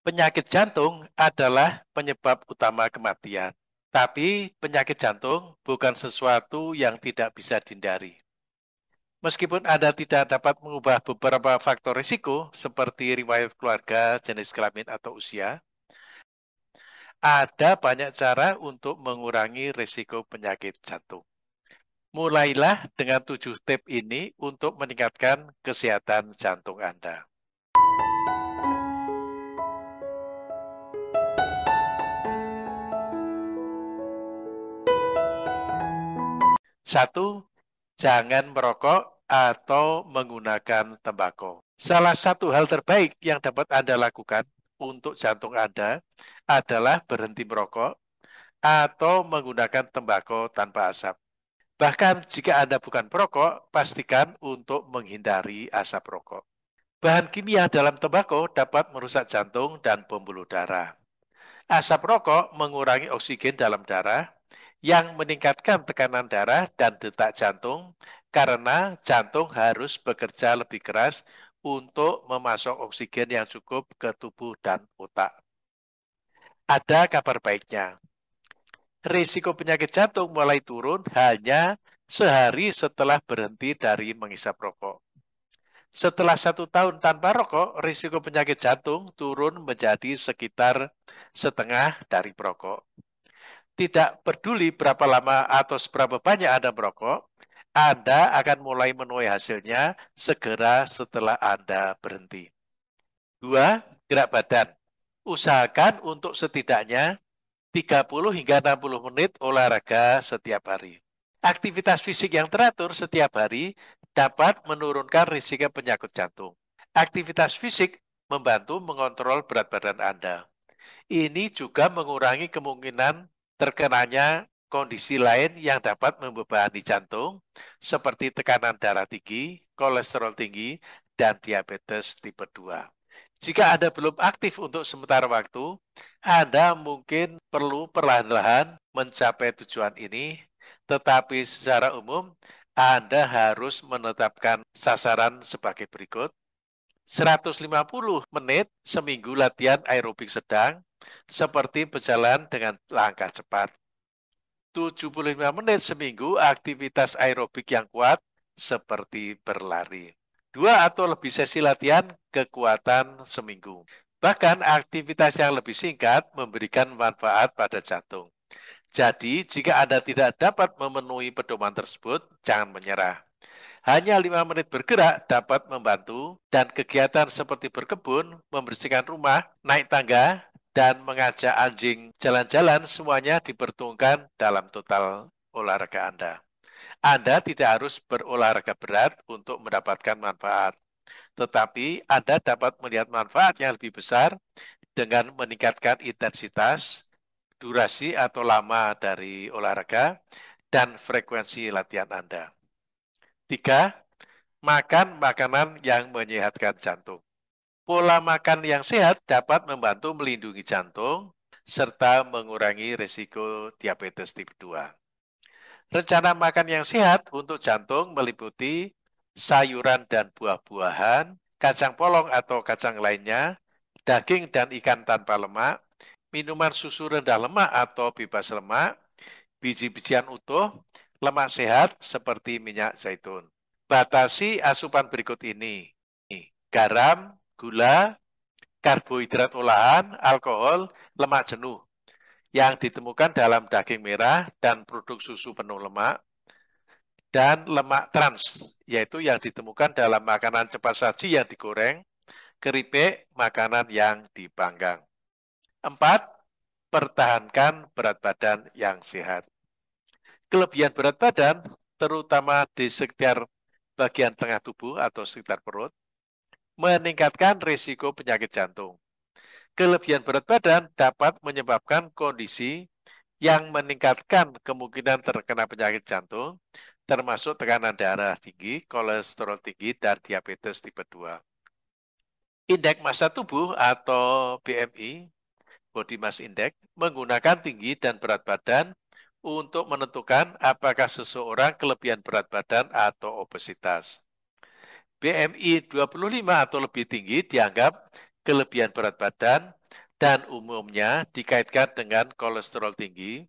Penyakit jantung adalah penyebab utama kematian. Tapi penyakit jantung bukan sesuatu yang tidak bisa dihindari. Meskipun Anda tidak dapat mengubah beberapa faktor risiko seperti riwayat keluarga, jenis kelamin, atau usia, ada banyak cara untuk mengurangi risiko penyakit jantung. Mulailah dengan tujuh tip ini untuk meningkatkan kesehatan jantung Anda. Satu, jangan merokok atau menggunakan tembakau. Salah satu hal terbaik yang dapat Anda lakukan untuk jantung Anda adalah berhenti merokok atau menggunakan tembakau tanpa asap. Bahkan jika Anda bukan perokok, pastikan untuk menghindari asap rokok. Bahan kimia dalam tembakau dapat merusak jantung dan pembuluh darah. Asap rokok mengurangi oksigen dalam darah yang meningkatkan tekanan darah dan detak jantung karena jantung harus bekerja lebih keras untuk memasok oksigen yang cukup ke tubuh dan otak. Ada kabar baiknya. Risiko penyakit jantung mulai turun hanya sehari setelah berhenti dari mengisap rokok. Setelah satu tahun tanpa rokok, risiko penyakit jantung turun menjadi sekitar setengah dari perokok tidak peduli berapa lama atau seberapa banyak Anda merokok, Anda akan mulai menuai hasilnya segera setelah Anda berhenti. Dua, gerak badan. Usahakan untuk setidaknya 30 hingga 60 menit olahraga setiap hari. Aktivitas fisik yang teratur setiap hari dapat menurunkan risiko penyakit jantung. Aktivitas fisik membantu mengontrol berat badan Anda. Ini juga mengurangi kemungkinan terkenanya kondisi lain yang dapat membebani jantung seperti tekanan darah tinggi, kolesterol tinggi, dan diabetes tipe 2. Jika Anda belum aktif untuk sementara waktu, Anda mungkin perlu perlahan-lahan mencapai tujuan ini, tetapi secara umum Anda harus menetapkan sasaran sebagai berikut. 150 menit seminggu latihan aerobik sedang seperti berjalan dengan langkah cepat. 75 menit seminggu aktivitas aerobik yang kuat seperti berlari. Dua atau lebih sesi latihan kekuatan seminggu. Bahkan aktivitas yang lebih singkat memberikan manfaat pada jantung. Jadi, jika Anda tidak dapat memenuhi pedoman tersebut, jangan menyerah. Hanya lima menit bergerak dapat membantu dan kegiatan seperti berkebun, membersihkan rumah, naik tangga, dan mengajak anjing jalan-jalan semuanya diperhitungkan dalam total olahraga Anda. Anda tidak harus berolahraga berat untuk mendapatkan manfaat, tetapi Anda dapat melihat manfaat yang lebih besar dengan meningkatkan intensitas, durasi atau lama dari olahraga, dan frekuensi latihan Anda. Tiga, makan makanan yang menyehatkan jantung. Pola makan yang sehat dapat membantu melindungi jantung serta mengurangi risiko diabetes tipe 2. Rencana makan yang sehat untuk jantung meliputi sayuran dan buah-buahan, kacang polong atau kacang lainnya, daging dan ikan tanpa lemak, minuman susu rendah lemak atau bebas lemak, biji-bijian utuh, lemak sehat seperti minyak zaitun. Batasi asupan berikut ini. Garam, gula, karbohidrat olahan, alkohol, lemak jenuh yang ditemukan dalam daging merah dan produk susu penuh lemak, dan lemak trans, yaitu yang ditemukan dalam makanan cepat saji yang digoreng, keripik, makanan yang dipanggang. Empat, pertahankan berat badan yang sehat. Kelebihan berat badan, terutama di sekitar bagian tengah tubuh atau sekitar perut, meningkatkan risiko penyakit jantung. Kelebihan berat badan dapat menyebabkan kondisi yang meningkatkan kemungkinan terkena penyakit jantung, termasuk tekanan darah tinggi, kolesterol tinggi, dan diabetes tipe 2. Indeks massa tubuh atau BMI, Body Mass Index, menggunakan tinggi dan berat badan untuk menentukan apakah seseorang kelebihan berat badan atau obesitas. BMI 25 atau lebih tinggi dianggap kelebihan berat badan dan umumnya dikaitkan dengan kolesterol tinggi,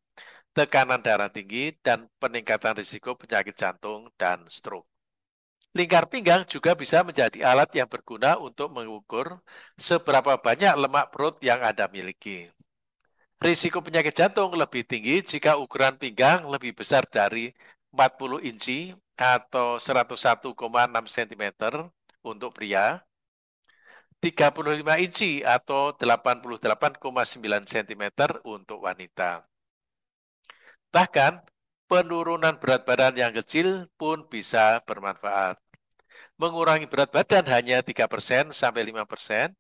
tekanan darah tinggi, dan peningkatan risiko penyakit jantung dan stroke. Lingkar pinggang juga bisa menjadi alat yang berguna untuk mengukur seberapa banyak lemak perut yang Anda miliki. Risiko penyakit jantung lebih tinggi jika ukuran pinggang lebih besar dari 40 inci atau 101,6 cm untuk pria 35 inci atau 88,9 cm untuk wanita. Bahkan, penurunan berat badan yang kecil pun bisa bermanfaat. Mengurangi berat badan hanya 3% sampai 5%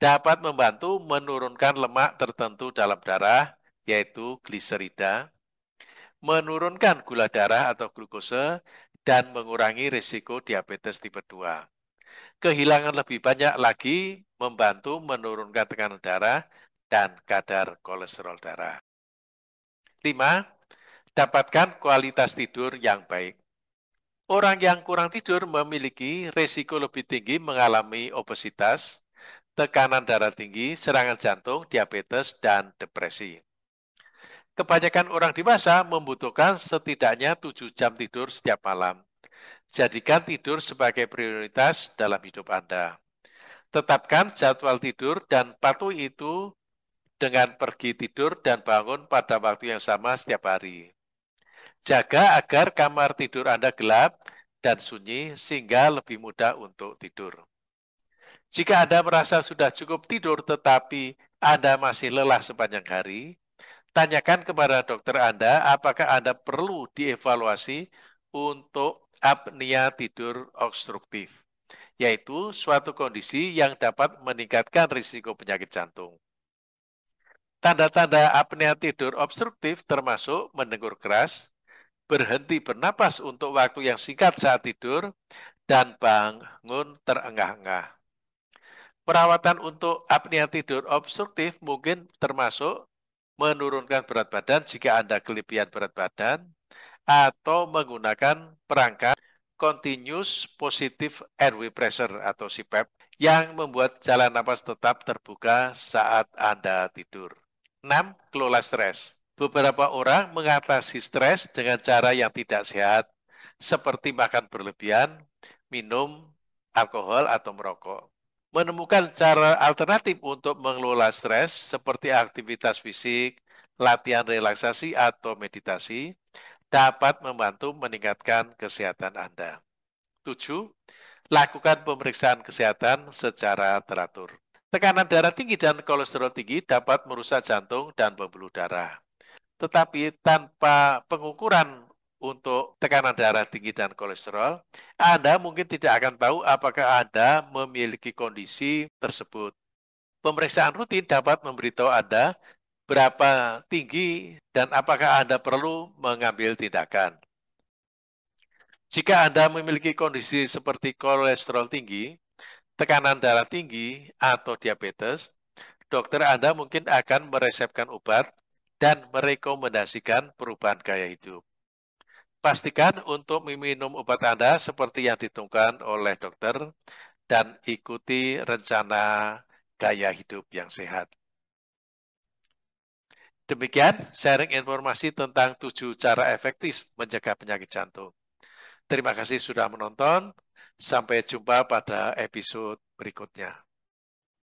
dapat membantu menurunkan lemak tertentu dalam darah, yaitu gliserida, menurunkan gula darah atau glukose, dan mengurangi risiko diabetes tipe 2 kehilangan lebih banyak lagi membantu menurunkan tekanan darah dan kadar kolesterol darah. 5. Dapatkan kualitas tidur yang baik. Orang yang kurang tidur memiliki risiko lebih tinggi mengalami obesitas, tekanan darah tinggi, serangan jantung, diabetes, dan depresi. Kebanyakan orang dewasa membutuhkan setidaknya 7 jam tidur setiap malam. Jadikan tidur sebagai prioritas dalam hidup Anda. Tetapkan jadwal tidur dan patuhi itu dengan pergi tidur dan bangun pada waktu yang sama setiap hari. Jaga agar kamar tidur Anda gelap dan sunyi sehingga lebih mudah untuk tidur. Jika Anda merasa sudah cukup tidur tetapi Anda masih lelah sepanjang hari, tanyakan kepada dokter Anda apakah Anda perlu dievaluasi untuk apnea tidur obstruktif, yaitu suatu kondisi yang dapat meningkatkan risiko penyakit jantung. Tanda-tanda apnea tidur obstruktif termasuk mendengur keras, berhenti bernapas untuk waktu yang singkat saat tidur, dan bangun terengah-engah. Perawatan untuk apnea tidur obstruktif mungkin termasuk menurunkan berat badan jika Anda kelebihan berat badan, atau menggunakan perangkat Continuous Positive Airway Pressure atau CPAP yang membuat jalan napas tetap terbuka saat Anda tidur. 6. Kelola stres. Beberapa orang mengatasi stres dengan cara yang tidak sehat, seperti makan berlebihan, minum alkohol atau merokok. Menemukan cara alternatif untuk mengelola stres seperti aktivitas fisik, latihan relaksasi atau meditasi dapat membantu meningkatkan kesehatan Anda. 7. Lakukan pemeriksaan kesehatan secara teratur. Tekanan darah tinggi dan kolesterol tinggi dapat merusak jantung dan pembuluh darah. Tetapi tanpa pengukuran untuk tekanan darah tinggi dan kolesterol, Anda mungkin tidak akan tahu apakah Anda memiliki kondisi tersebut. Pemeriksaan rutin dapat memberitahu Anda berapa tinggi dan apakah Anda perlu mengambil tindakan. Jika Anda memiliki kondisi seperti kolesterol tinggi, tekanan darah tinggi, atau diabetes, dokter Anda mungkin akan meresepkan obat dan merekomendasikan perubahan gaya hidup. Pastikan untuk meminum obat Anda seperti yang ditentukan oleh dokter dan ikuti rencana gaya hidup yang sehat. Demikian sharing informasi tentang tujuh cara efektif mencegah penyakit jantung. Terima kasih sudah menonton. Sampai jumpa pada episode berikutnya.